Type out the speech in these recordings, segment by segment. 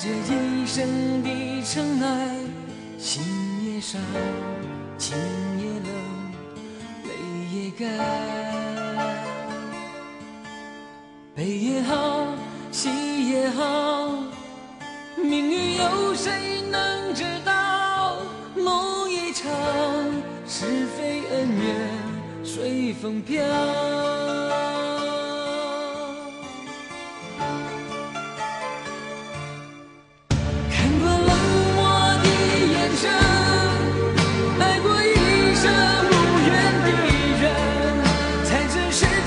这一生的尘埃，心也伤，情也冷，泪也干。悲也好，喜也好，命运有谁能知道？梦一场，是非恩怨随风飘。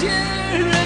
知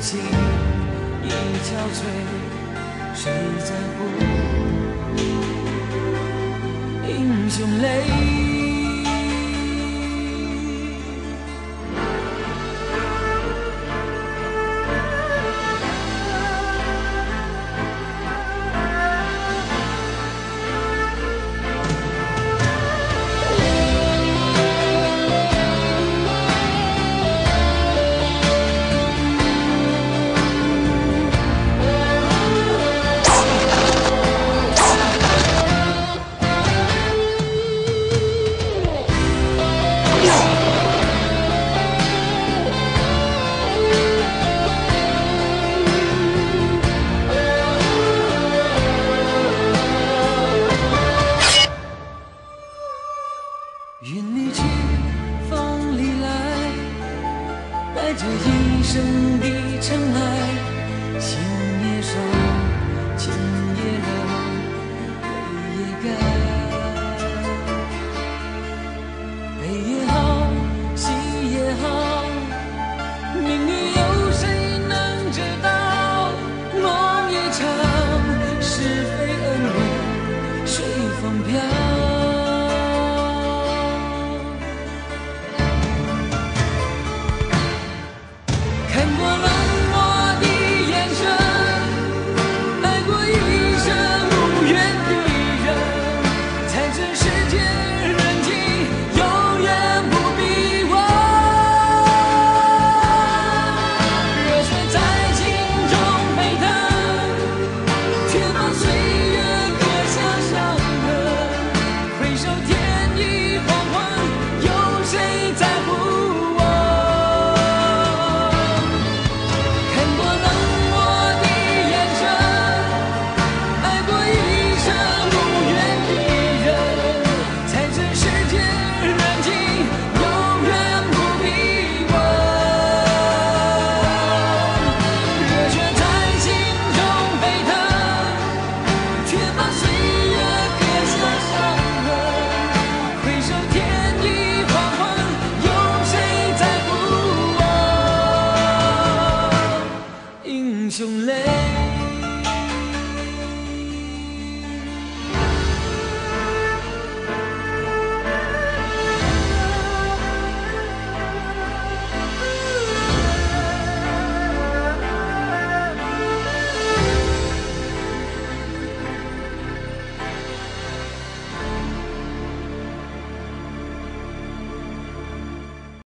情已憔悴，谁在乎英雄泪？愿你去风里来，带着一身的尘埃，心也伤，